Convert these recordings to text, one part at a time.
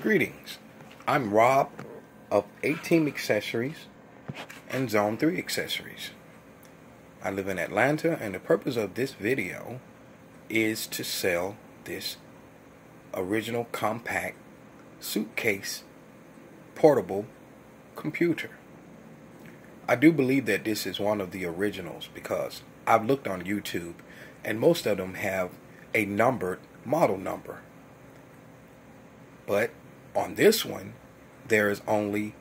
Greetings. I'm Rob of A Team Accessories and Zone 3 Accessories. I live in Atlanta and the purpose of this video is to sell this original Compaq suitcase portable computer. I do believe that this is one of the originals because I've looked on YouTube and most of them have a numbered model number. But on this one, there is only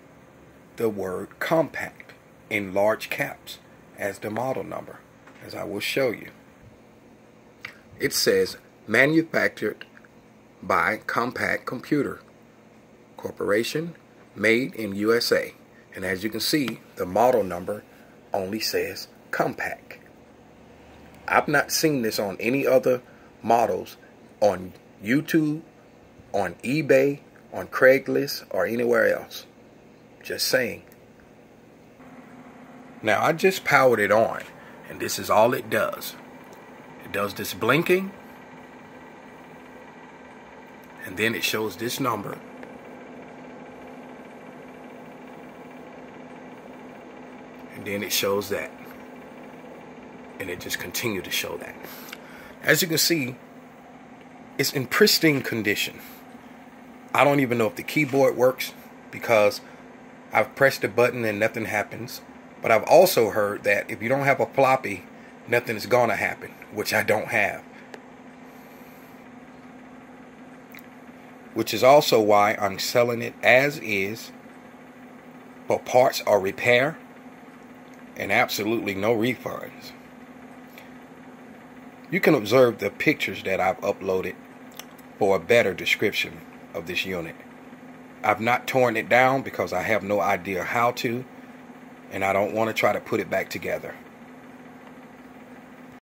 the word Compaq in large caps as the model number, as I will show you. It says manufactured by Compaq Computer Corporation, made in USA. And as you can see, the model number only says Compaq. I've not seen this on any other models on YouTube, on eBay, on Craigslist, or anywhere else. Just saying. Now I just powered it on, and this is all it does. It does this blinking, and then it shows this number. And then it shows that. And it just continued to show that. As you can see, it's in pristine condition. I don't even know if the keyboard works because I've pressed the button and nothing happens. But I've also heard that if you don't have a floppy, nothing is going to happen, which I don't have. Which is also why I'm selling it as is, but parts are repair and absolutely no refunds. You can observe the pictures that I've uploaded for a better description of this unit. I've not torn it down because I have no idea how to, and I don't want to try to put it back together.